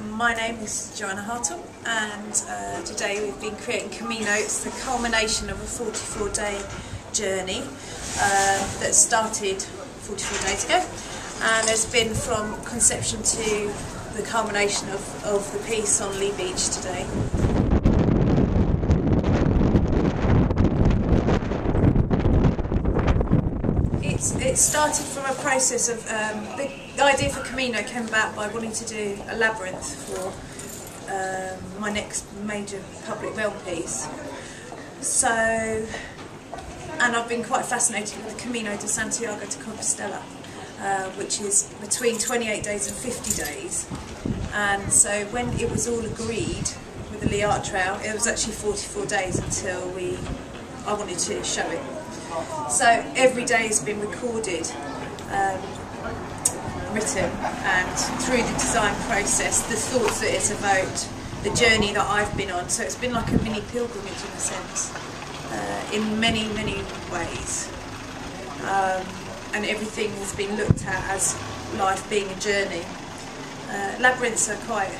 My name is Joanna Hartle and uh, today we've been creating Camino. It's the culmination of a 44 day journey uh, that started 44 days ago and has been from conception to the culmination of, of the piece on Leigh Beach today. It's, it started from a process of um, the, the idea for Camino came about by wanting to do a labyrinth for um, my next major public realm piece. So, and I've been quite fascinated with the Camino de Santiago de Compostela, uh, which is between 28 days and 50 days. And so when it was all agreed with the Leigh Art Trail, it was actually 44 days until we I wanted to show it. So every day has been recorded, um, written, and through the design process, the thoughts that it's evoked, the journey that I've been on. So it's been like a mini pilgrimage in a sense, uh, in many, many ways. Um, and everything has been looked at as life being a journey. Uh, labyrinths are quite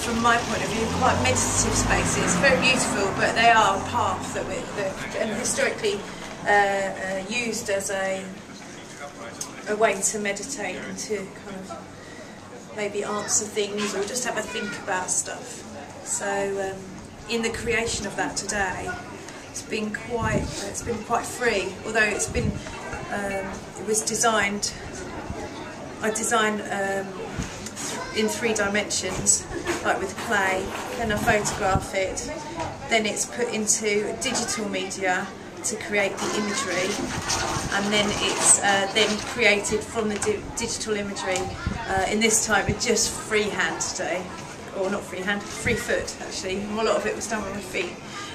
from my point of view, quite meditative spaces. Very beautiful, but they are a path that we that, historically uh, uh, used as a a way to meditate and to kind of maybe answer things or just have a think about stuff. So um, in the creation of that today, it's been quite it's been quite free. Although it's been um, it was designed. I designed. Um, in three dimensions, like with clay, then I photograph it, then it's put into digital media to create the imagery, and then it's uh, then created from the di digital imagery, uh, in this time with just freehand today, or not freehand, free foot actually, a lot of it was done with my feet.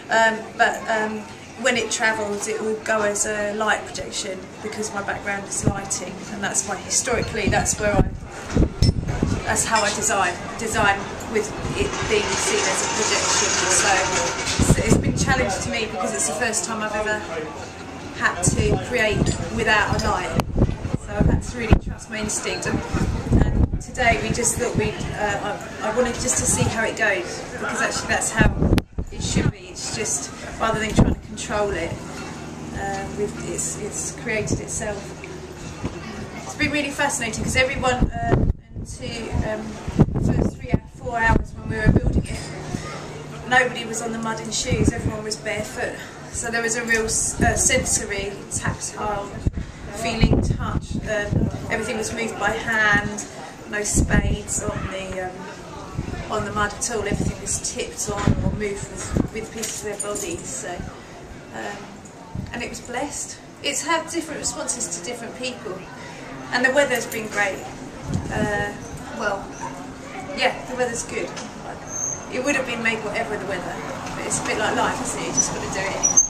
Um, but um, when it travels, it will go as a light projection because my background is lighting, and that's why historically that's where I that's how I design. Design with it being seen as a projection. So, challenge to me because it's the first time I've ever had to create without a light. So I've had to really trust my instinct. And, and today we just thought we'd. Uh, I, I, wanted just to see how it goes because actually that's how it should be. It's just rather than trying to control it, uh, it's, it's created itself. It's been really fascinating because everyone. Uh, to um, first three four hours when we were building it. Nobody was on the mud in shoes, everyone was barefoot. So there was a real uh, sensory, tactile feeling, touch. Um, everything was moved by hand, no spades on the um, on the mud at all. Everything was tipped on or moved with, with pieces of their bodies. So, um, and it was blessed. It's had different responses to different people, and the weather's been great. Uh, well, yeah, the weather's good. It would have been made whatever the weather, but it's a bit like life, isn't it? You just got to do it.